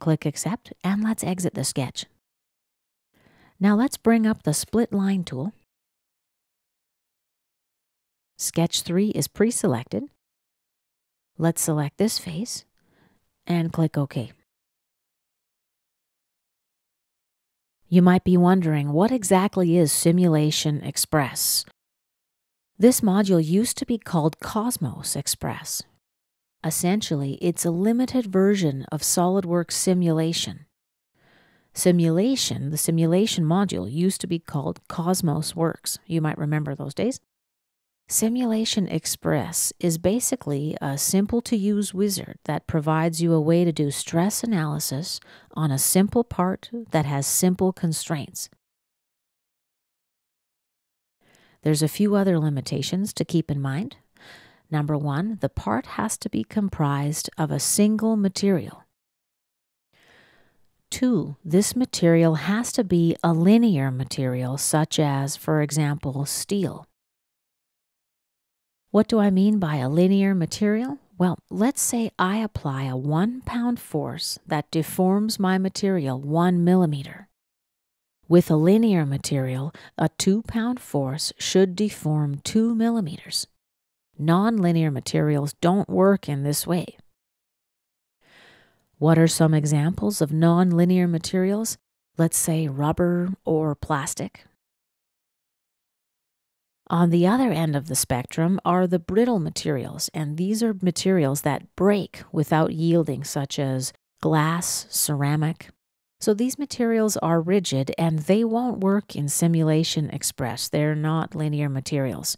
Click Accept, and let's exit the sketch. Now let's bring up the Split Line tool. Sketch 3 is pre-selected. Let's select this face and click OK. You might be wondering what exactly is Simulation Xpress? This module used to be called Cosmos Express. Essentially, it's a limited version of SOLIDWORKS simulation. Simulation, the simulation module, used to be called Cosmos Works. You might remember those days. Simulation Xpress is basically a simple to use wizard that provides you a way to do stress analysis on a simple part that has simple constraints. There's a few other limitations to keep in mind. Number one, the part has to be comprised of a single material. Two, this material has to be a linear material, such as, for example, steel. What do I mean by a linear material? Well, let's say I apply a one pound force that deforms my material one millimeter. With a linear material, a two pound force should deform two millimeters. Non-linear materials don't work in this way. What are some examples of non-linear materials? Let's say rubber or plastic. On the other end of the spectrum are the brittle materials, and these are materials that break without yielding, such as glass, ceramic. So these materials are rigid and they won't work in Simulation Xpress. They're not linear materials.